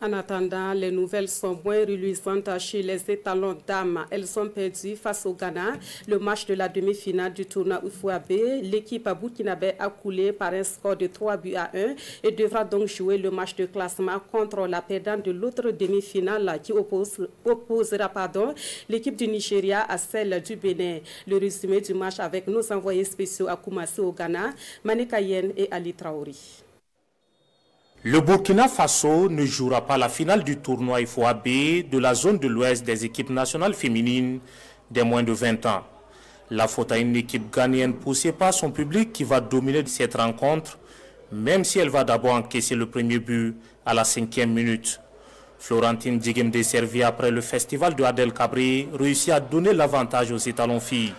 En attendant, les nouvelles sont moins reluisantes chez les étalons dames. Elles sont perdues face au Ghana. Le match de la demi-finale du tournoi Ufouabe, l'équipe burkinabé a coulé par un score de 3 buts à 1 et devra donc jouer le match de classement contre la perdante de l'autre demi-finale qui oppose, opposera l'équipe du Nigeria à celle du Bénin. Le résumé du match avec nos envoyés spéciaux à Koumassi au Ghana, Manekayen et Ali Traori. Le Burkina Faso ne jouera pas la finale du tournoi IFOAB de la zone de l'Ouest des équipes nationales féminines des moins de 20 ans. La faute à une équipe ghanéenne poussée par son public qui va dominer cette rencontre, même si elle va d'abord encaisser le premier but à la cinquième minute. Florentine Djigem desservie après le festival de Adel Cabri réussit à donner l'avantage aux étalons filles.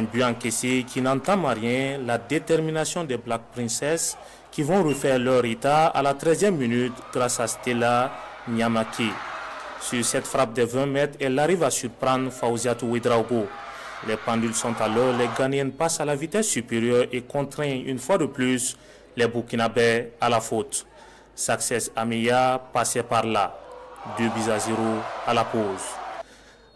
Un but encaissé qui n'entame rien la détermination des Black Princess qui vont refaire leur état à la 13e minute grâce à Stella Nyamaki. Sur cette frappe de 20 mètres, elle arrive à surprendre Fauziatou Ouedraogo. Les pendules sont à l'heure, les Ghanéennes passent à la vitesse supérieure et contraignent une fois de plus les Burkinabés à la faute. Success Amiya passait par là. 2 buts à 0 à la pause.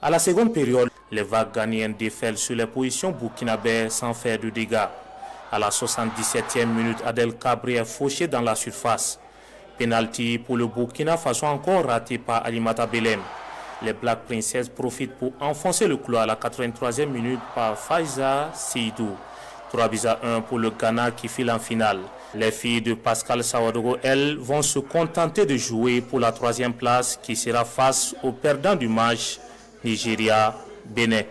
À la seconde période, les vagues ghanéennes défèlent sur les positions burkinabè sans faire de dégâts. À la 77e minute, Adel Cabri est fauché dans la surface. Penalty pour le Burkina Faso encore raté par Alimata Belem. Les Black Princess profitent pour enfoncer le clou à la 83e minute par Faiza Seydou. 3 buts à 1 pour le Ghana qui file en finale. Les filles de Pascal Sawadogo, elles, vont se contenter de jouer pour la troisième place qui sera face au perdant du match beni